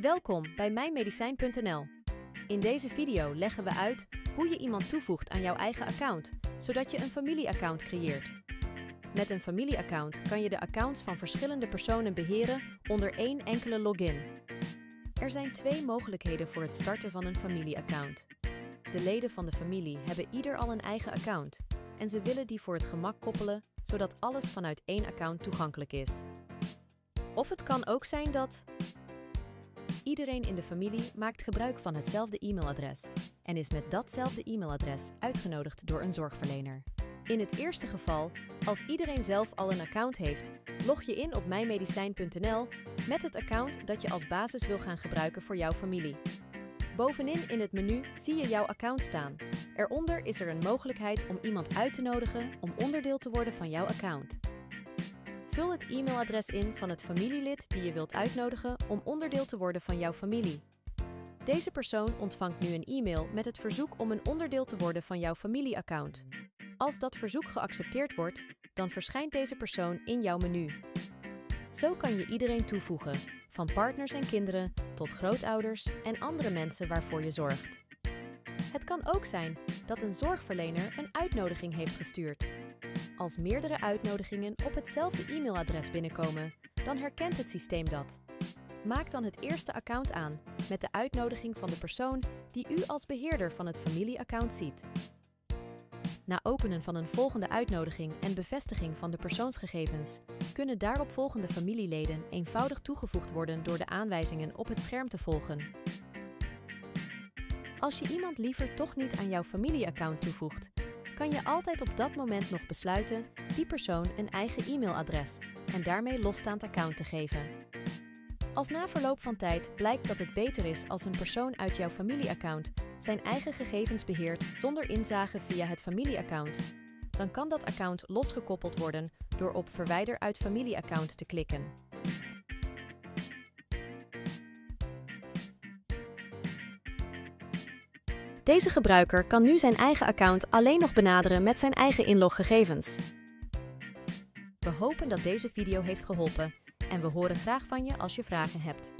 Welkom bij mijnmedicijn.nl. In deze video leggen we uit hoe je iemand toevoegt aan jouw eigen account, zodat je een familieaccount creëert. Met een familieaccount kan je de accounts van verschillende personen beheren onder één enkele login. Er zijn twee mogelijkheden voor het starten van een familieaccount. De leden van de familie hebben ieder al een eigen account en ze willen die voor het gemak koppelen, zodat alles vanuit één account toegankelijk is. Of het kan ook zijn dat Iedereen in de familie maakt gebruik van hetzelfde e-mailadres en is met datzelfde e-mailadres uitgenodigd door een zorgverlener. In het eerste geval, als iedereen zelf al een account heeft, log je in op mijnmedicijn.nl met het account dat je als basis wil gaan gebruiken voor jouw familie. Bovenin in het menu zie je jouw account staan. Eronder is er een mogelijkheid om iemand uit te nodigen om onderdeel te worden van jouw account. Vul het e-mailadres in van het familielid die je wilt uitnodigen om onderdeel te worden van jouw familie. Deze persoon ontvangt nu een e-mail met het verzoek om een onderdeel te worden van jouw familieaccount. Als dat verzoek geaccepteerd wordt, dan verschijnt deze persoon in jouw menu. Zo kan je iedereen toevoegen, van partners en kinderen tot grootouders en andere mensen waarvoor je zorgt. Het kan ook zijn dat een zorgverlener een uitnodiging heeft gestuurd als meerdere uitnodigingen op hetzelfde e-mailadres binnenkomen, dan herkent het systeem dat. Maak dan het eerste account aan met de uitnodiging van de persoon die u als beheerder van het familieaccount ziet. Na openen van een volgende uitnodiging en bevestiging van de persoonsgegevens kunnen daaropvolgende familieleden eenvoudig toegevoegd worden door de aanwijzingen op het scherm te volgen. Als je iemand liever toch niet aan jouw familieaccount toevoegt, kan je altijd op dat moment nog besluiten die persoon een eigen e-mailadres en daarmee losstaand account te geven. Als na verloop van tijd blijkt dat het beter is als een persoon uit jouw familieaccount zijn eigen gegevens beheert zonder inzage via het familieaccount, dan kan dat account losgekoppeld worden door op Verwijder uit familieaccount te klikken. Deze gebruiker kan nu zijn eigen account alleen nog benaderen met zijn eigen inloggegevens. We hopen dat deze video heeft geholpen en we horen graag van je als je vragen hebt.